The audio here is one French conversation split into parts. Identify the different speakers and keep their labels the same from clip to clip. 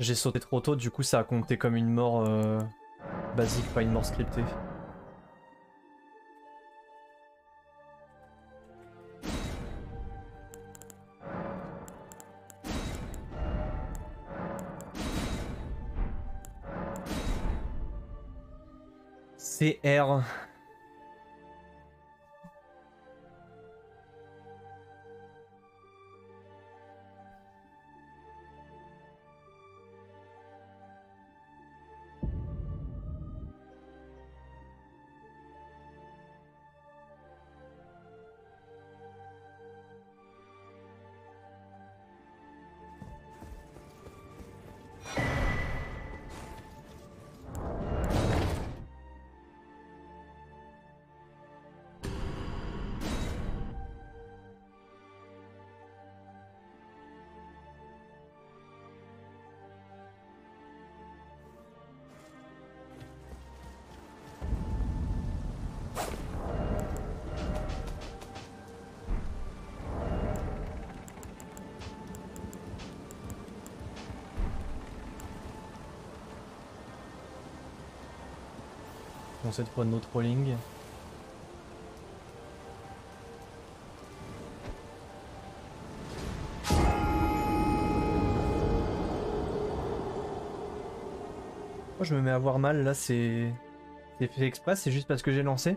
Speaker 1: J'ai sauté trop tôt, du coup ça a compté comme une mort euh, basique, pas une mort scriptée. CR. Cette fois no trolling. Moi je me mets à voir mal là c'est... C'est fait exprès, c'est juste parce que j'ai lancé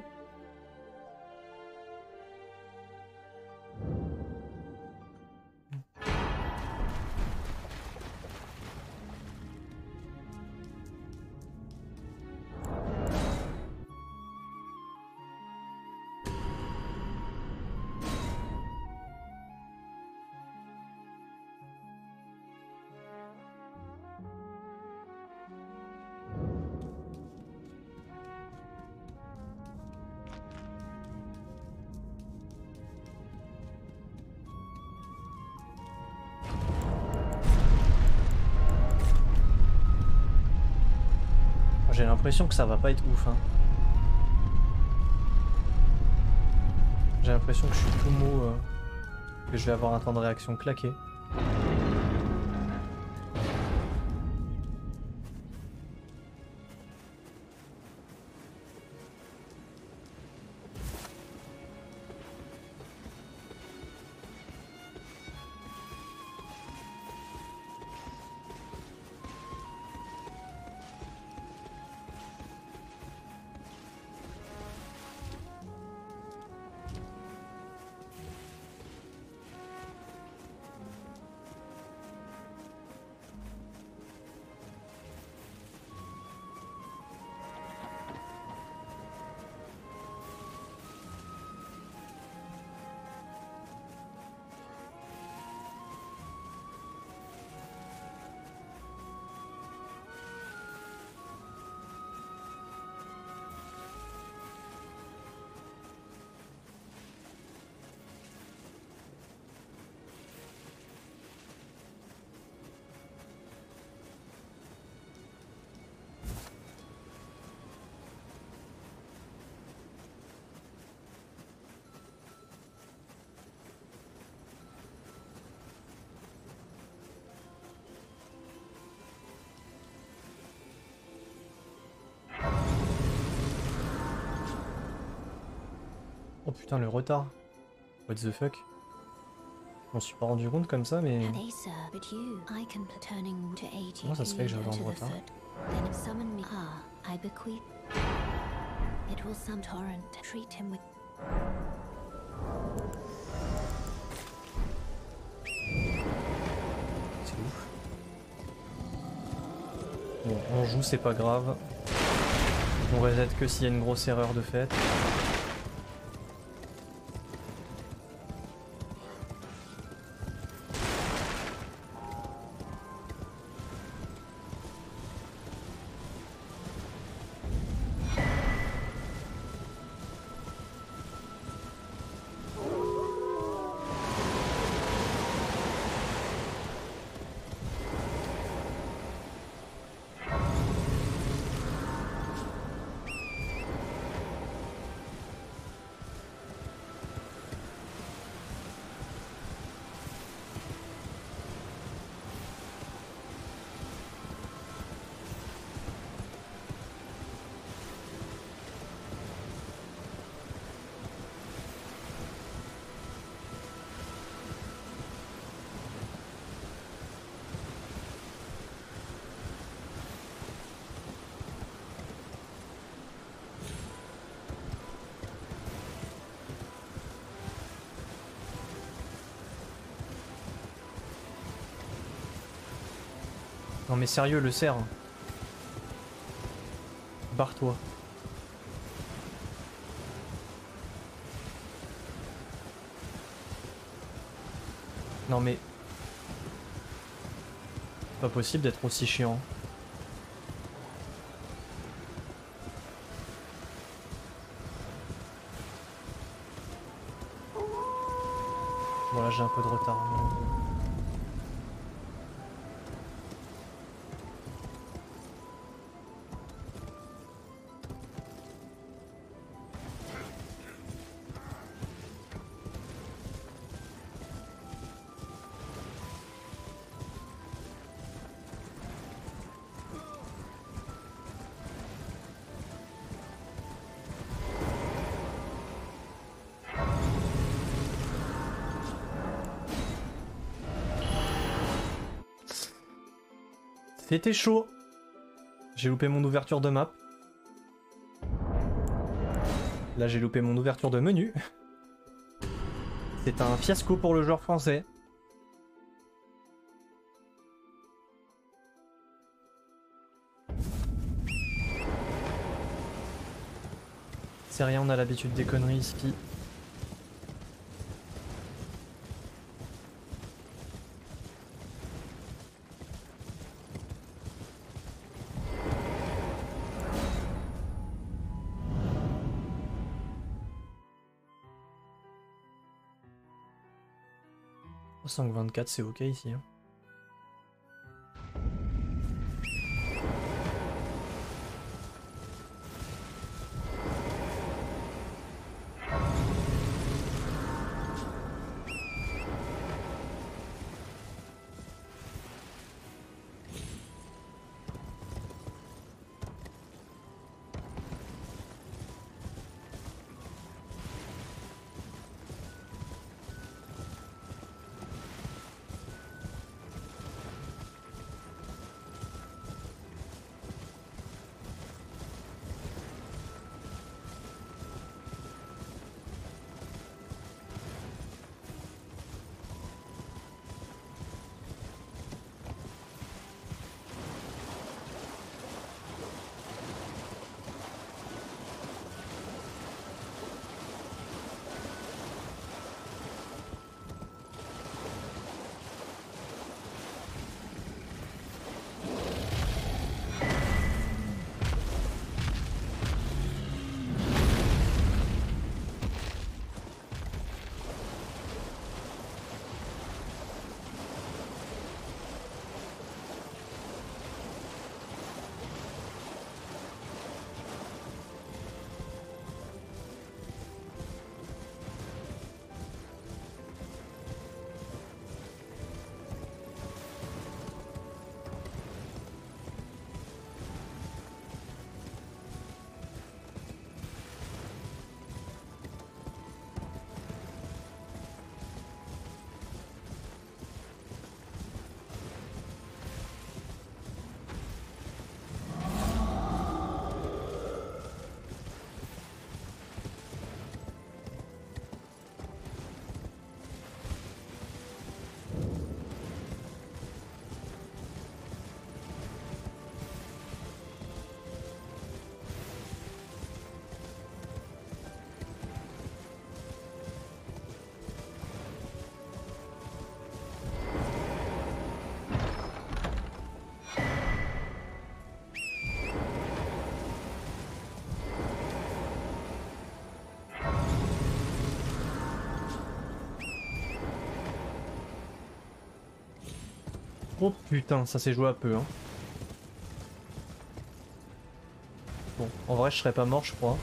Speaker 1: l'impression que ça va pas être ouf. Hein. J'ai l'impression que je suis tout mou, euh, que je vais avoir un temps de réaction claqué. Putain, le retard. What the fuck? Je m'en suis pas rendu compte comme ça, mais... Comment ça se fait que j'ai un retard C'est ouf. Bon, on joue, c'est pas grave. On reset que s'il y a une grosse erreur de fait. Non mais sérieux, le cerf. Barre-toi. Non mais... Pas possible d'être aussi chiant. Voilà, j'ai un peu de retard. C'était chaud. J'ai loupé mon ouverture de map. Là, j'ai loupé mon ouverture de menu. C'est un fiasco pour le joueur français. C'est rien, on a l'habitude des conneries ici. 5,24 c'est ok ici. hein. Putain, ça s'est joué à peu hein. Bon, en vrai je serais pas mort je crois.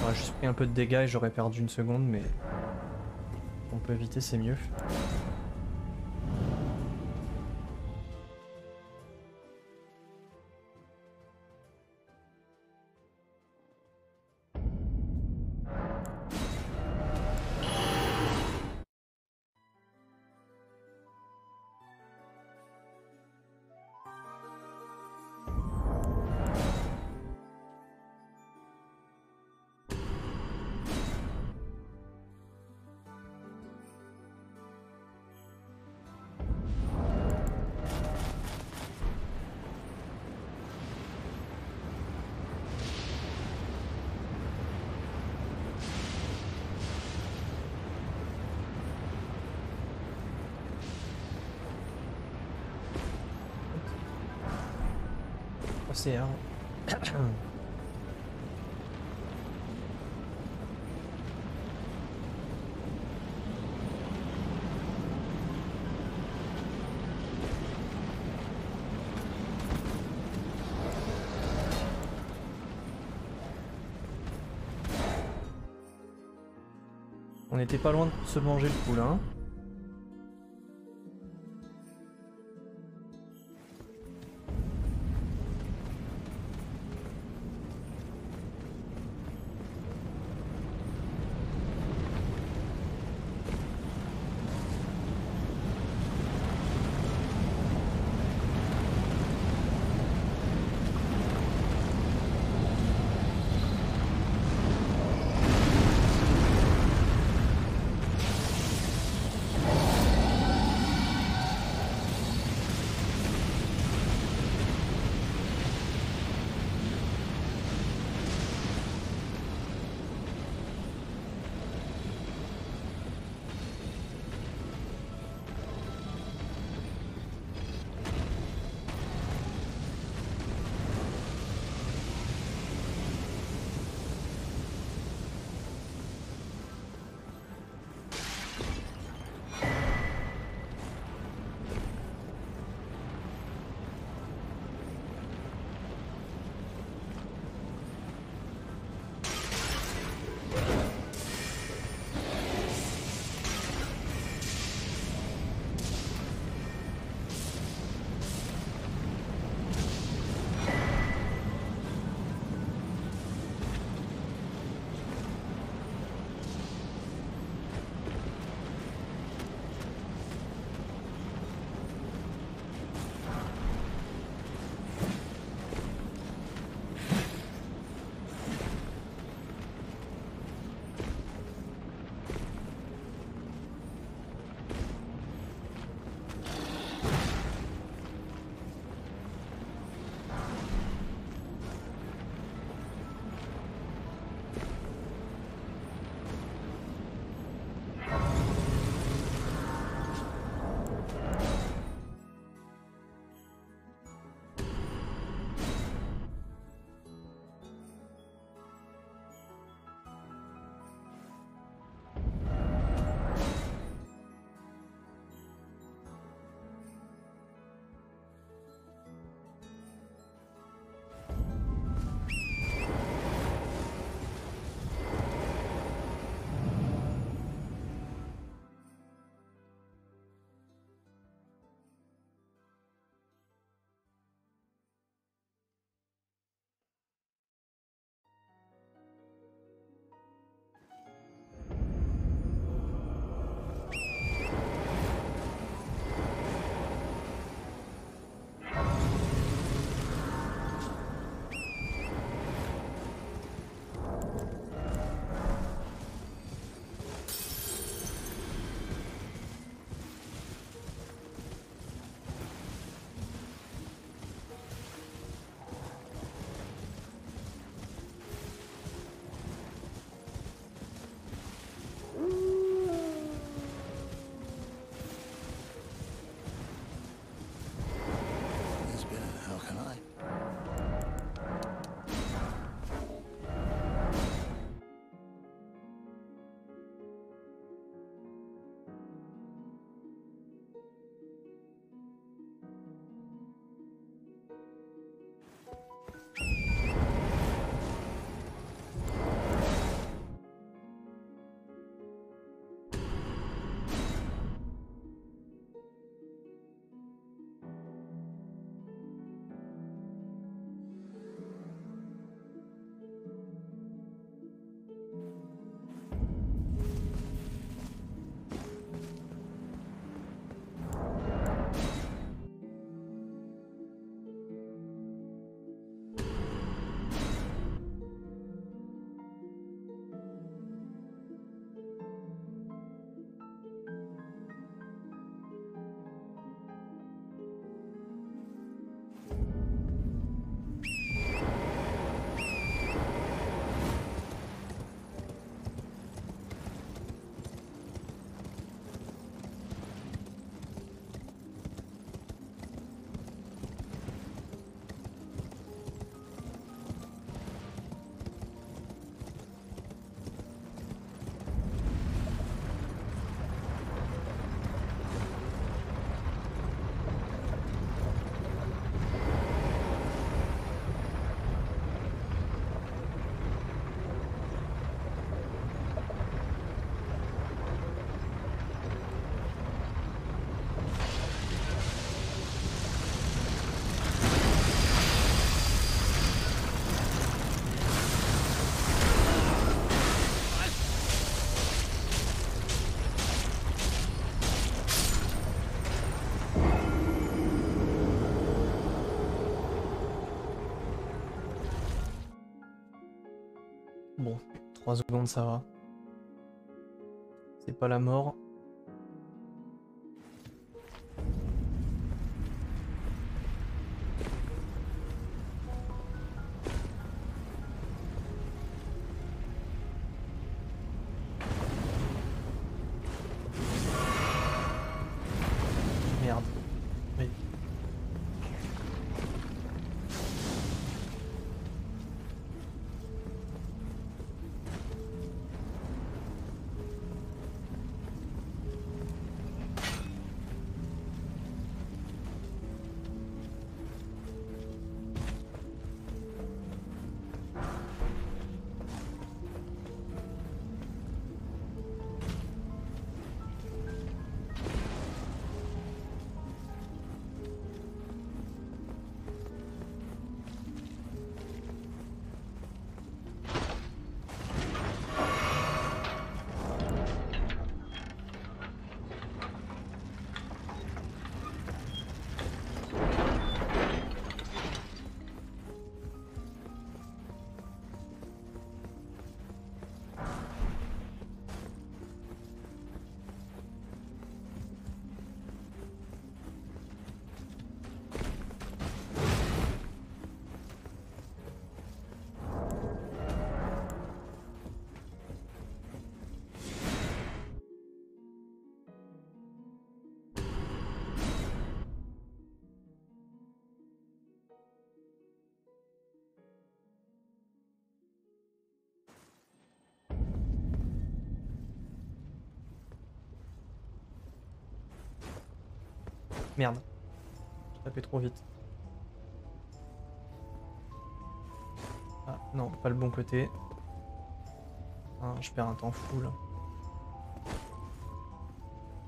Speaker 1: J'aurais juste pris un peu de dégâts et j'aurais perdu une seconde mais... On peut éviter c'est mieux. On était pas loin de se manger le poulain. 3 secondes ça va. C'est pas la mort. Merde. J'ai tapé trop vite. Ah non, pas le bon côté. Ah, je perds un temps fou là.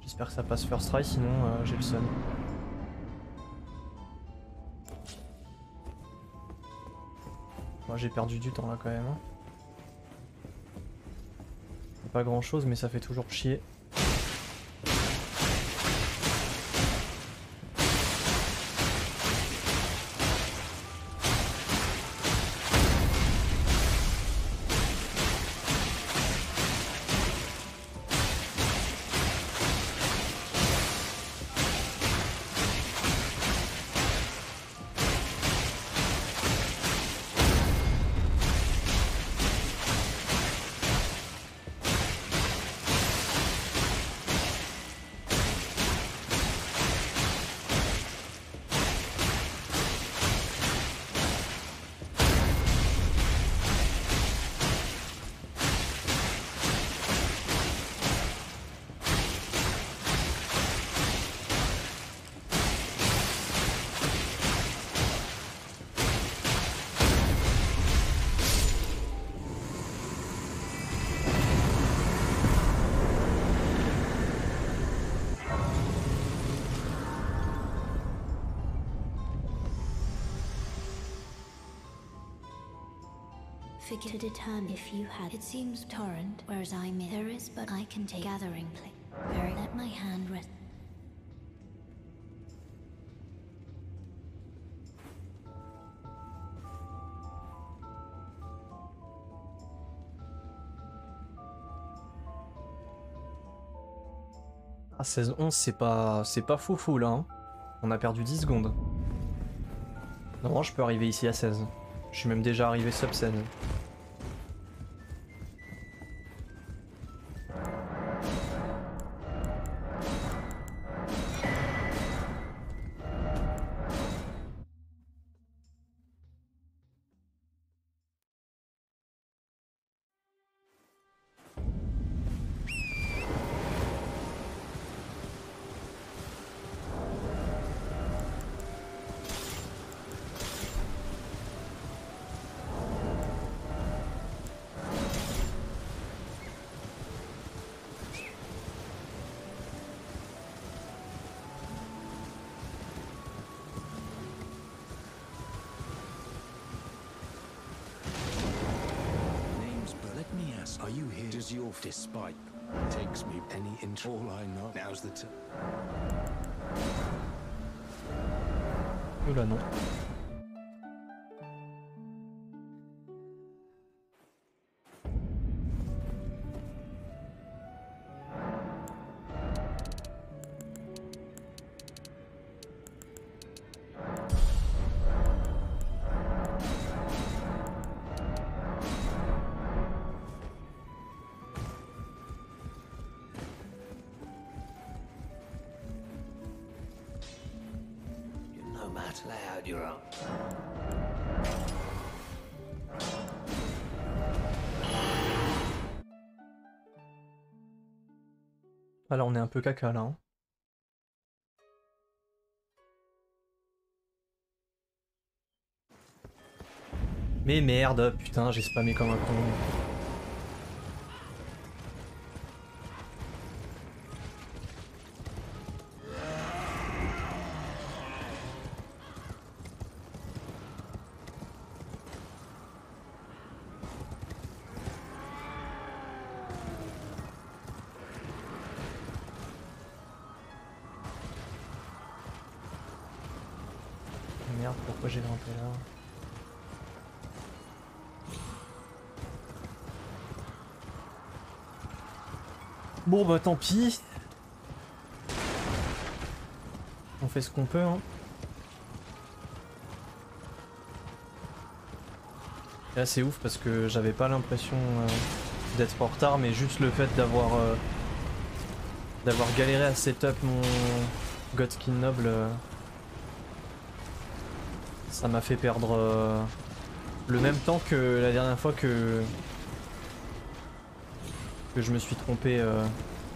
Speaker 1: J'espère que ça passe first try, sinon euh, j'ai le sun. Moi j'ai perdu du temps là quand même. hein. Pas grand chose mais ça fait toujours chier.
Speaker 2: Figure to determine if you had. It seems torrent, whereas I'm in. There is, but I can take gathering place. Very. Let my hand rest.
Speaker 1: Ah 16-11 c'est pas c'est pas fou fou là. hein. On a perdu 10 secondes. Non, je peux arriver ici à 16. Je suis même déjà arrivé sub 16.
Speaker 3: Any all I know? Now's the time.
Speaker 1: Oula non. Ah là on est un peu caca là. hein. Mais merde, putain, j'ai spammé comme un con. Pourquoi j'ai grimpé là Bon bah tant pis. On fait ce qu'on peut hein. Là c'est ouf parce que j'avais pas l'impression euh, d'être en retard mais juste le fait d'avoir euh, d'avoir galéré à setup mon Godskin Noble euh, ça m'a fait perdre euh, le même temps que la dernière fois que je me suis trompé euh,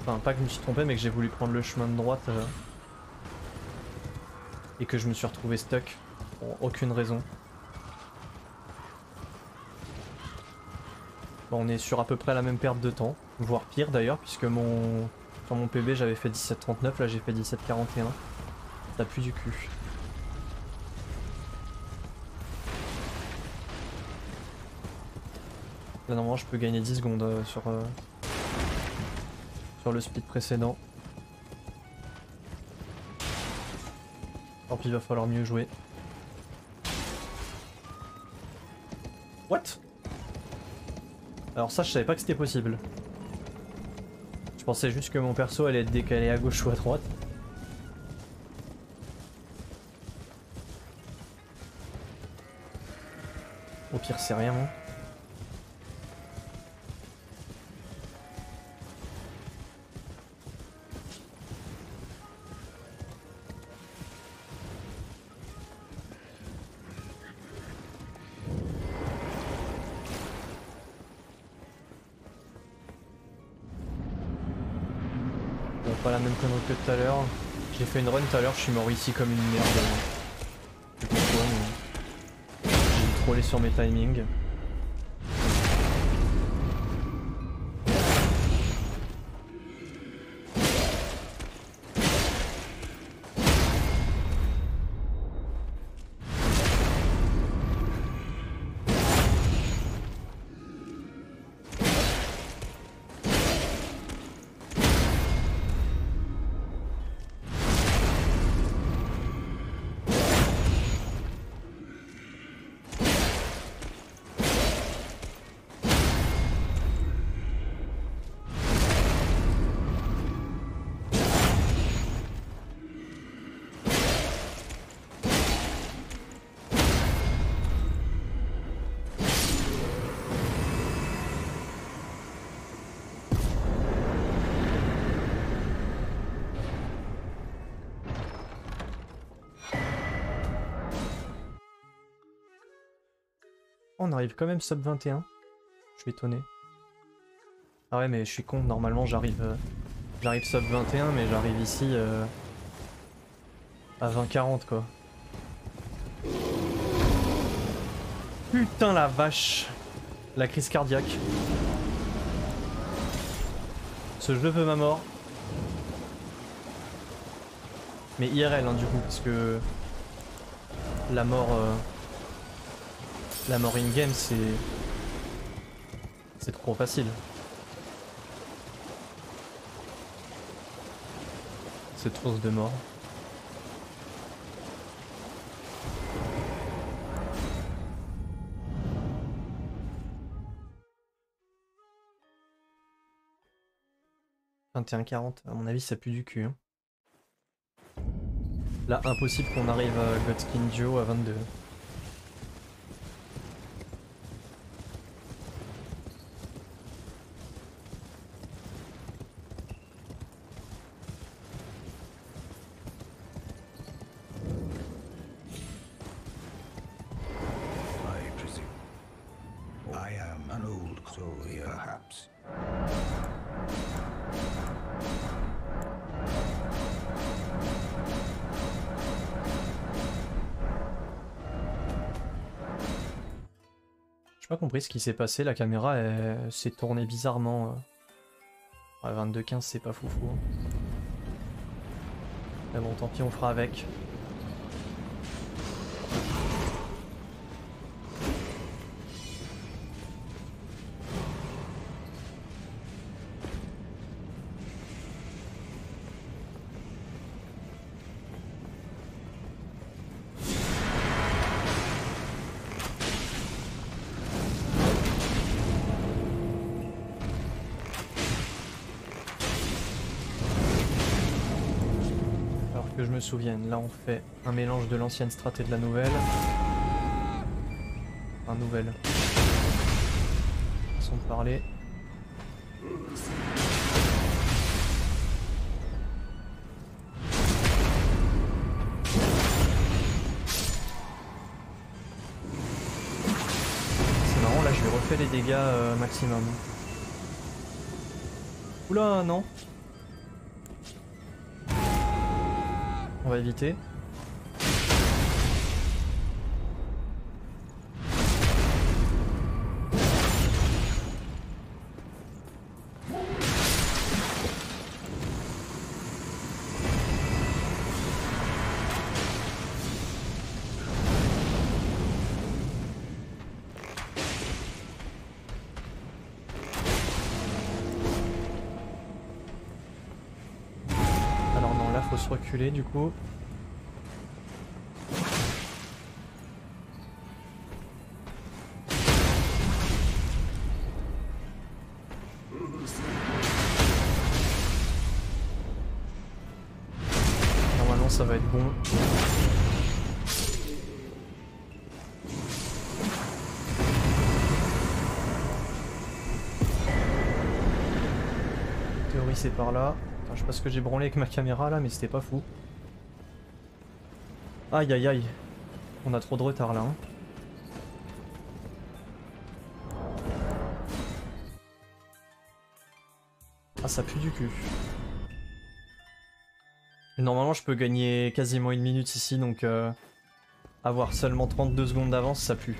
Speaker 1: enfin pas que je me suis trompé mais que j'ai voulu prendre le chemin de droite euh, et que je me suis retrouvé stuck pour aucune raison. On est sur à peu près la même perte de temps, voire pire d'ailleurs puisque mon sur mon PB j'avais fait 17.39 là j'ai fait 17.41. Ça pue du cul. Normalement je peux gagner 10 secondes euh, sur, euh, sur le speed précédent. Tant pis il va falloir mieux jouer. What? Alors ça je savais pas que c'était possible. Je pensais juste que mon perso allait être décalé à gauche ou à droite. Au pire c'est rien. hein. Que tout à l'heure. J'ai fait une run tout à l'heure, je suis mort ici comme une merde. Je sais pas pourquoi, mais... J'ai trollé sur mes timings. On arrive quand même sub 21. Je suis étonné. Ah ouais mais je suis con, normalement j'arrive euh, j'arrive sub 21 mais j'arrive ici euh, à 20-40 quoi. Putain la vache La crise cardiaque. Ce jeu veut ma mort. Mais IRL hein, du coup parce que la mort euh, la mort in-game, c'est... C'est trop facile. C'est trop de mort. « 21-40, à mon avis ça pue du cul. hein. Là, impossible qu'on arrive à Godskin Joe à 22. J'ai pas compris ce qui s'est passé, la caméra s'est tournée bizarrement. euh. Ouais, 22-15 c'est pas foufou. hein. Mais bon, tant pis, on fera avec. Là on fait un mélange de l'ancienne strat et de la nouvelle. Un nouvelle. Façon de parler. C'est marrant, là je lui refais les dégâts euh, maximum. Oula, non. On va éviter. Du coup. Normalement ça va être bon. Théorie c'est par là. Je sais pas ce que j'ai branlé avec ma caméra là, mais c'était pas fou. Aïe aïe aïe. On a trop de retard là. hein. Ah ça pue du cul. Normalement je peux gagner quasiment une minute ici donc euh, avoir seulement 32 secondes d'avance ça pue.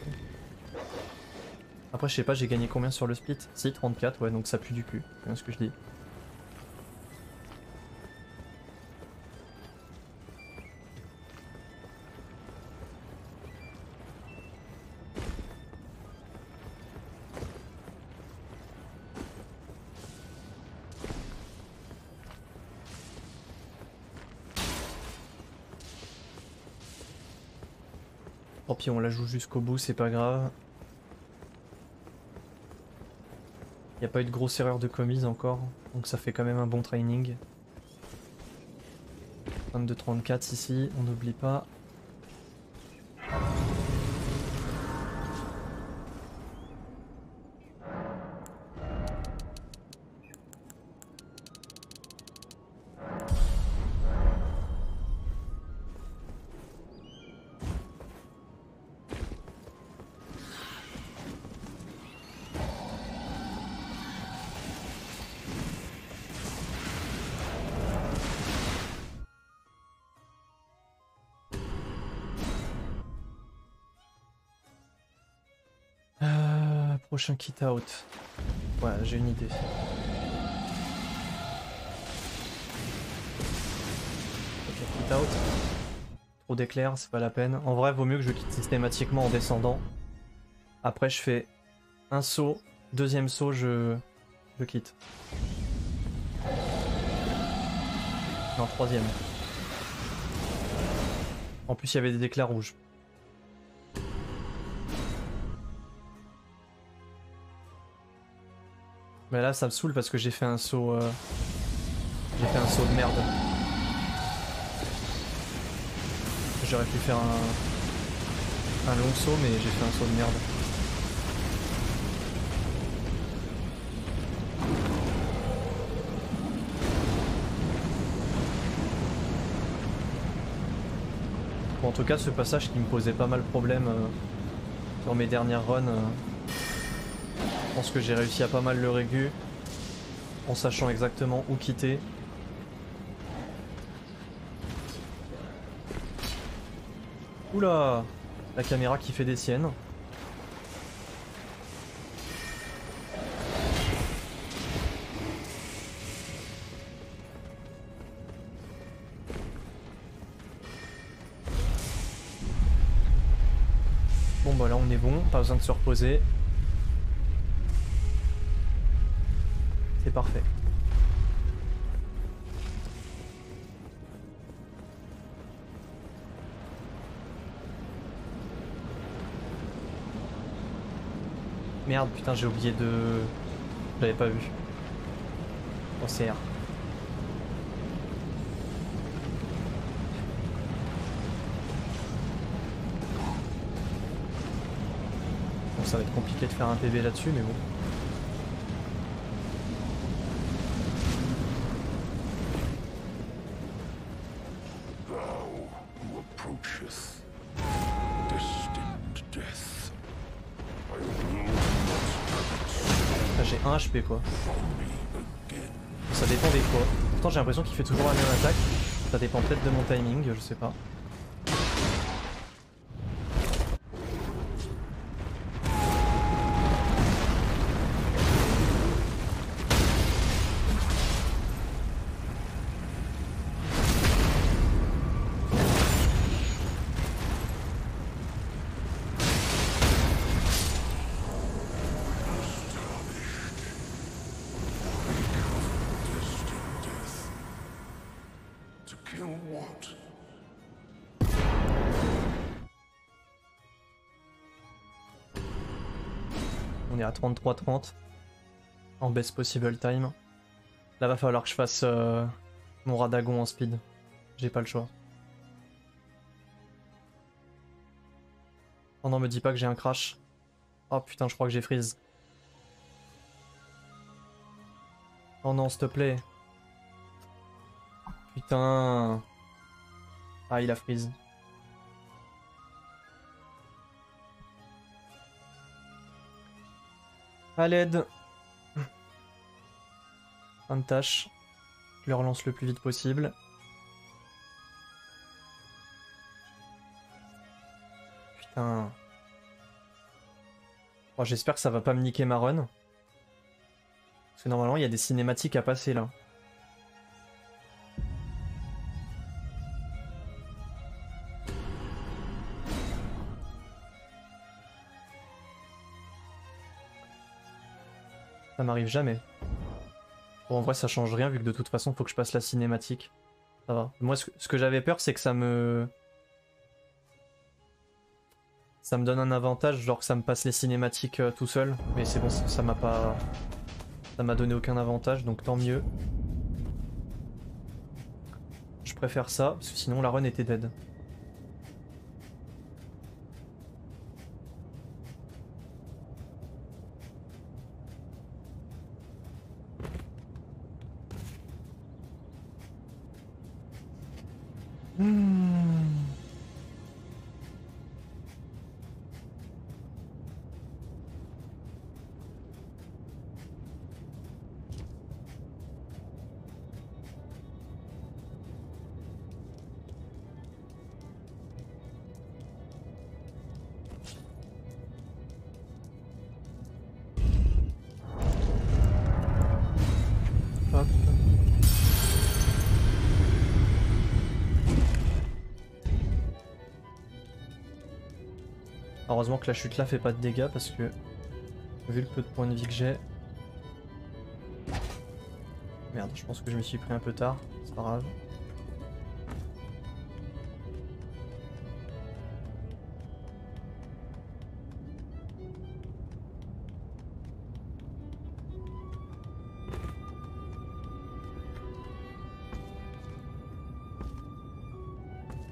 Speaker 1: Après je sais pas j'ai gagné combien sur le split? Si 34 ouais donc ça pue du cul. C'est ce que je dis. On la joue jusqu'au bout, c'est pas grave. Y a pas eu de grosse erreur de commise encore, donc ça fait quand même un bon training. 22-34 ici, on n'oublie pas. Prochain kit out. Ouais, j'ai une idée. Ok, kit out. Trop d'éclairs, c'est pas la peine. En vrai, vaut mieux que je quitte systématiquement en descendant. Après, je fais un saut, deuxième saut, je, je quitte. Non, troisième. En plus, il y avait des éclairs rouges. Mais là, ça me saoule parce que j'ai fait un saut. euh, J'ai fait un saut de merde. J'aurais pu faire un. Un long saut, mais j'ai fait un saut de merde. Bon, en tout cas, ce passage qui me posait pas mal de problèmes euh, sur mes dernières runs. euh, je pense que j'ai réussi à pas mal le régu en sachant exactement où quitter. Oula La caméra qui fait des siennes. Bon bah là on est bon, pas besoin de se reposer. Parfait. Merde, putain, j'ai oublié de... J'avais pas vu. OCR. Bon, ça va être compliqué de faire un PB là-dessus, mais bon. J'ai 1 HP quoi. Ça dépend des fois. Pourtant j'ai l'impression qu'il fait toujours la même attaque. Ça dépend peut-être de mon timing, je sais pas. On est à 33-30. En best possible time. Là va falloir que je fasse euh, mon radagon en speed. J'ai pas le choix. Oh non, me dis pas que j'ai un crash. Oh putain, je crois que j'ai freeze. Oh non, s'il te plaît. Putain. Ah, il a freeze. À l'aide. Fin de tâche. Je le relance le plus vite possible. Putain. Bon, J'espère que ça va pas me niquer ma run. Parce que normalement, il y a des cinématiques à passer là. M'arrive jamais. Bon, en vrai, ça change rien vu que de toute façon, faut que je passe la cinématique. Ça va. Moi, ce que, j'avais peur, c'est que ça me. Ça me donne un avantage, genre que ça me passe les cinématiques euh, tout seul. Mais c'est bon, ça m'a pas. Ça m'a donné aucun avantage, donc tant mieux. Je préfère ça, parce que sinon la run était dead. Heureusement que la chute là fait pas de dégâts parce que vu le peu de points de vie que j'ai. Merde, je pense que je me suis pris un peu tard, c'est pas grave.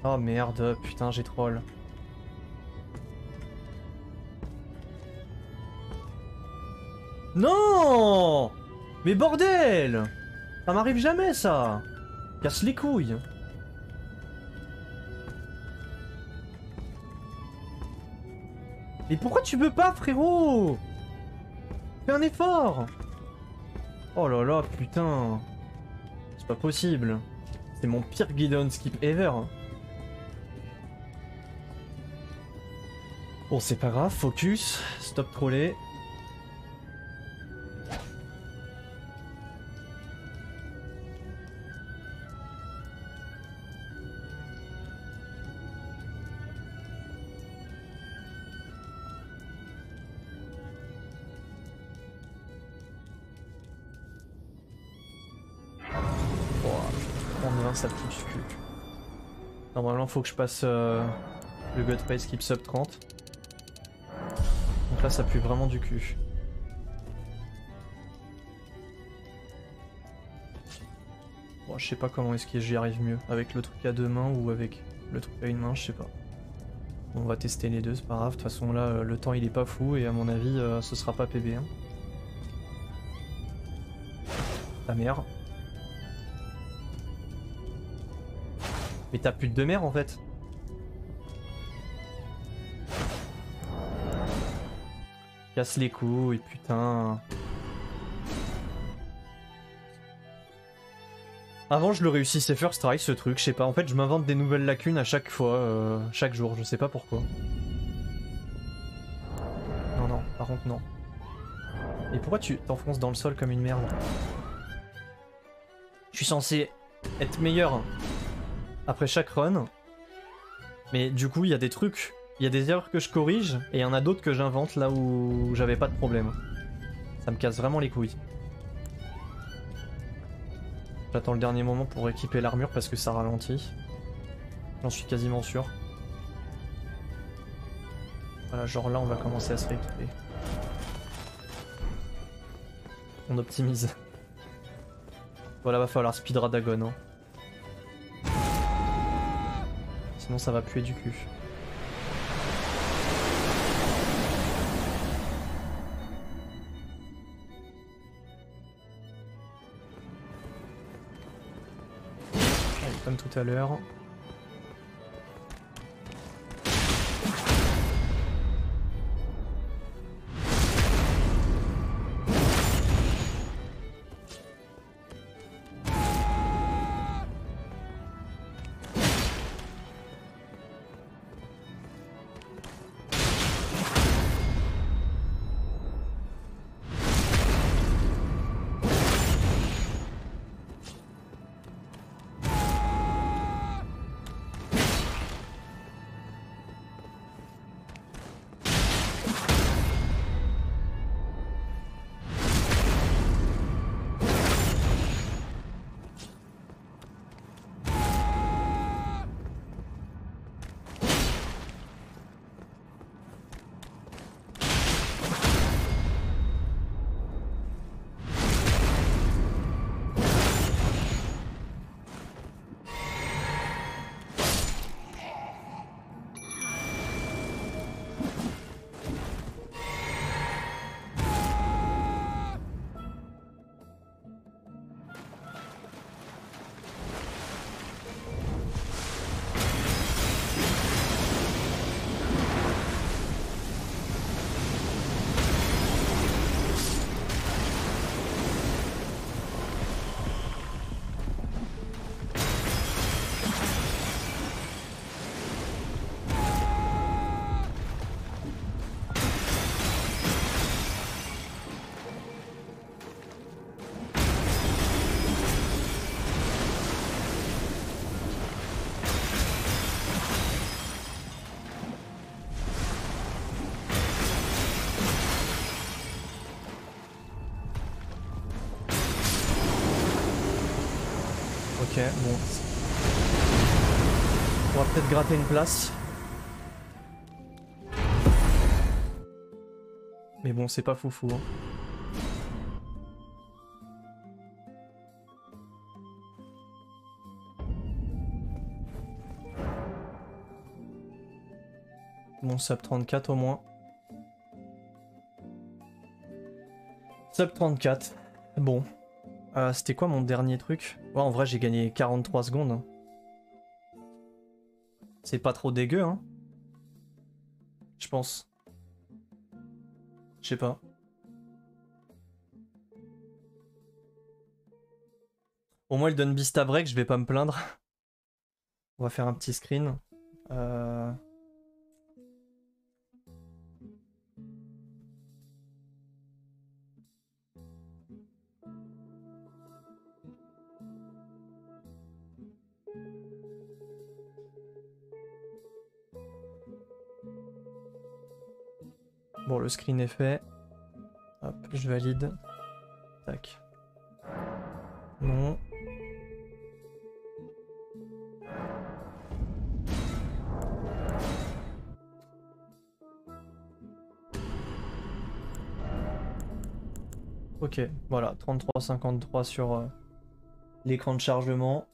Speaker 1: Oh merde, putain j'ai troll. Non! Mais bordel! Ça m'arrive jamais ça! Casse les couilles! Mais pourquoi tu peux pas frérot? Fais un effort! Oh là là putain! C'est pas possible! C'est mon pire Gideon skip ever Bon c'est pas grave, focus, stop troller. Ça du cul. Normalement, faut que je passe le gut pace keep sub 30. Donc là, ça pue vraiment du cul. Bon, je sais pas comment est-ce que j'y arrive mieux. Avec le truc à deux mains ou avec le truc à une main, je sais pas. On va tester les deux, c'est pas grave. De toute façon, là, euh, le temps il est pas fou et à mon avis, euh, ce sera pas PB1. Ta mère. Mais t'as plus de mer en fait. Casse les couilles, putain. Avant, je le réussissais first try ce truc, je sais pas. En fait, je m'invente des nouvelles lacunes à chaque fois, euh, chaque jour, je sais pas pourquoi. Non, non, par contre, non. Et pourquoi tu t'enfonces dans le sol comme une merde? Je suis censé être meilleur après chaque run. Mais du coup, il y a des trucs, il y a des erreurs que je corrige, et il y en a d'autres que j'invente là où j'avais pas de problème. Ça me casse vraiment les couilles. J'attends le dernier moment pour équiper l'armure parce que ça ralentit. J'en suis quasiment sûr. Voilà, genre là on va commencer à se rééquiper. On optimise. Voilà, va falloir speedra Dagon. Hein. Sinon ça va puer du cul. Comme tout à l'heure. Bon. On va peut-être gratter une place. Mais bon, c'est pas foufou. Hein. Bon, sub 34 au moins. Sub 34. Bon. Euh, C'était quoi mon dernier truc? Ouais, en vrai, j'ai gagné 43 secondes. hein. C'est pas trop dégueu, hein Je pense. Je sais pas. Au moins, il donne Bista Break, je vais pas me plaindre. On va faire un petit screen. Euh... Bon, le screen est fait. Hop, je valide. Tac. Non. Ok, voilà, 33,53 sur euh, l'écran de chargement.